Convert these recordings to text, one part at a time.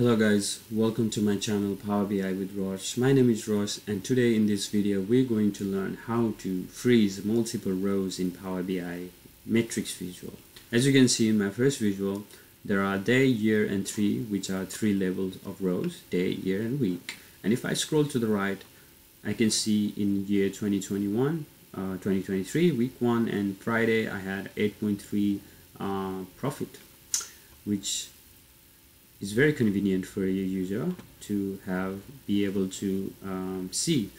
Hello guys, welcome to my channel Power BI with Rosh. My name is Rosh and today in this video we're going to learn how to freeze multiple rows in Power BI matrix visual. As you can see in my first visual, there are day, year and three which are three levels of rows, day, year and week. And if I scroll to the right, I can see in year 2021, uh, 2023, week 1 and Friday I had 8.3 uh, profit which is very convenient for a user to have be able to um, see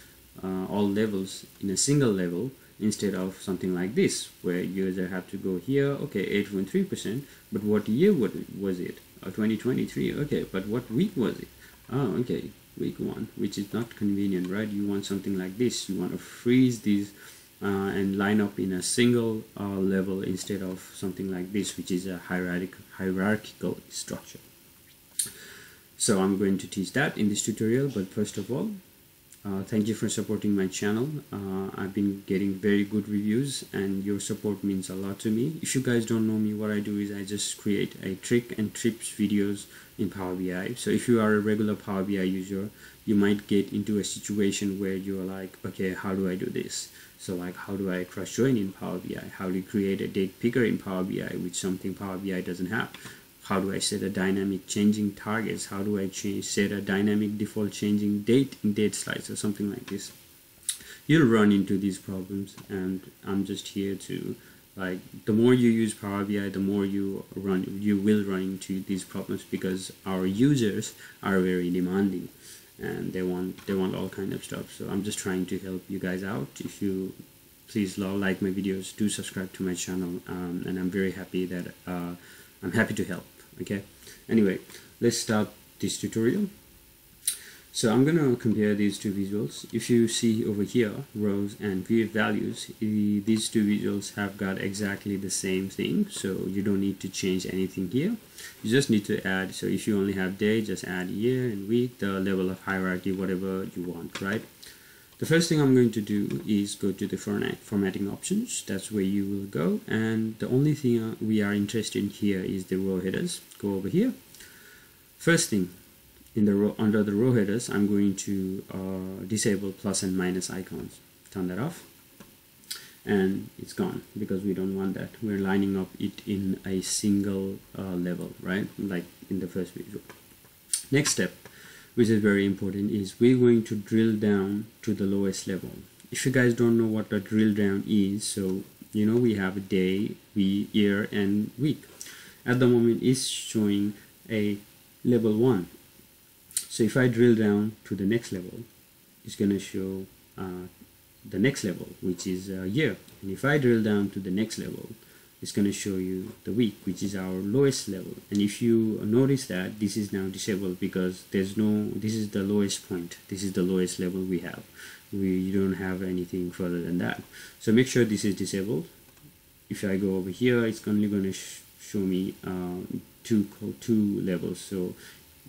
uh, all levels in a single level instead of something like this where user have to go here okay 8.3 percent but what year was it? Uh, 2023 okay but what week was it? Oh okay week one which is not convenient right? You want something like this you want to freeze these uh, and line up in a single uh, level instead of something like this which is a hierarchical hierarchical structure so I'm going to teach that in this tutorial but first of all uh, thank you for supporting my channel. Uh, I've been getting very good reviews and your support means a lot to me. If you guys don't know me what I do is I just create a trick and tips videos in Power BI so if you are a regular Power BI user you might get into a situation where you're like okay how do I do this? So like how do I cross join in Power BI how do you create a date picker in Power BI which something Power BI doesn't have how do I set a dynamic changing targets? How do I change set a dynamic default changing date in date slice or something like this? You'll run into these problems and I'm just here to like the more you use Power BI the more you run you will run into these problems because our users are very demanding and they want they want all kind of stuff. So I'm just trying to help you guys out. If you please love like my videos do subscribe to my channel um, and I'm very happy that uh, I'm happy to help okay? Anyway let's start this tutorial. So I'm gonna compare these two visuals. If you see over here rows and view values these two visuals have got exactly the same thing so you don't need to change anything here. You just need to add so if you only have day just add year and week the level of hierarchy whatever you want right the first thing I'm going to do is go to the formatting options. That's where you will go. And the only thing uh, we are interested in here is the row headers. Go over here. First thing, in the row, under the row headers, I'm going to uh, disable plus and minus icons. Turn that off. And it's gone because we don't want that. We're lining up it in a single uh, level, right? Like in the first visual. Next step, which is very important is we're going to drill down to the lowest level. If you guys don't know what a drill down is so you know we have a day we year and week. At the moment it's showing a level 1 so if I drill down to the next level it's going to show uh, the next level which is a year. And if I drill down to the next level it's going to show you the week which is our lowest level. And if you notice that this is now disabled because there's no this is the lowest point. This is the lowest level we have. We don't have anything further than that. So make sure this is disabled. If I go over here it's only going to sh show me um, two two levels. So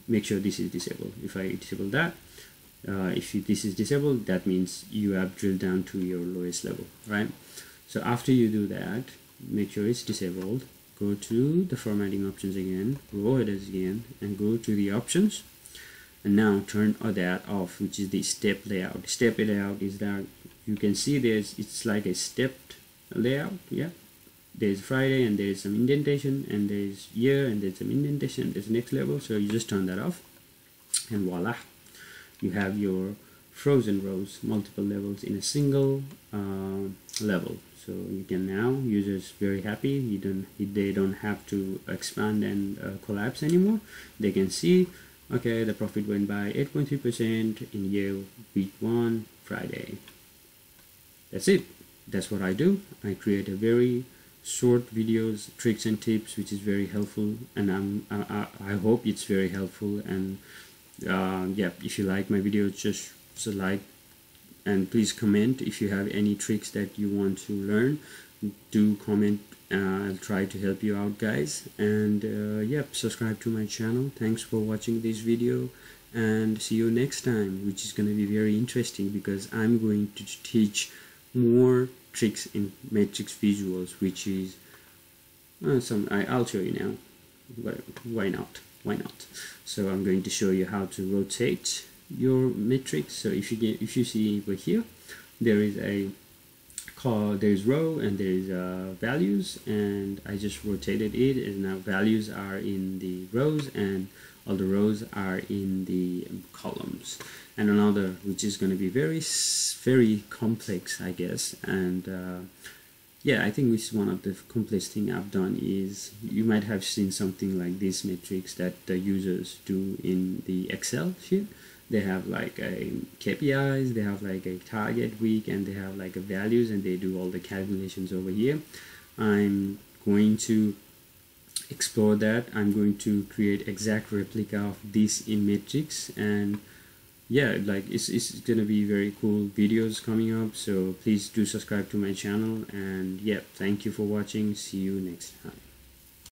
make sure this is disabled. If I disable that uh, if you, this is disabled that means you have drilled down to your lowest level right? So after you do that make sure it's disabled go to the formatting options again row headers again and go to the options. And now turn that off which is the step layout. Step layout is that you can see there's it's like a stepped layout yeah? There's Friday and there's some indentation and there's year and there's some indentation there's next level so you just turn that off and voila. You have your frozen rows multiple levels in a single uh, level. So you can now users very happy. You don't they don't have to expand and uh, collapse anymore. They can see okay the profit went by 8.3 percent in year week one Friday. That's it. That's what I do. I create a very short videos tricks and tips which is very helpful. And I'm I, I hope it's very helpful. And uh, yeah if you like my videos just so like and please comment if you have any tricks that you want to learn. Do comment uh, I'll try to help you out guys. And uh, yep subscribe to my channel. Thanks for watching this video. And see you next time which is going to be very interesting because I'm going to teach more tricks in matrix visuals which is uh, some I, I'll show you now. But why not? Why not? So I'm going to show you how to rotate your matrix so if you get if you see over here there is a call there's row and there's uh, values and I just rotated it and now values are in the rows and all the rows are in the columns. And another which is going to be very very complex I guess and uh, yeah I think this is one of the complex thing I've done is you might have seen something like this matrix that the users do in the Excel sheet they have like a KPIs they have like a target week and they have like a values and they do all the calculations over here. I'm going to explore that. I'm going to create exact replica of this in matrix and yeah like it's, it's gonna be very cool videos coming up so please do subscribe to my channel and yeah thank you for watching. See you next time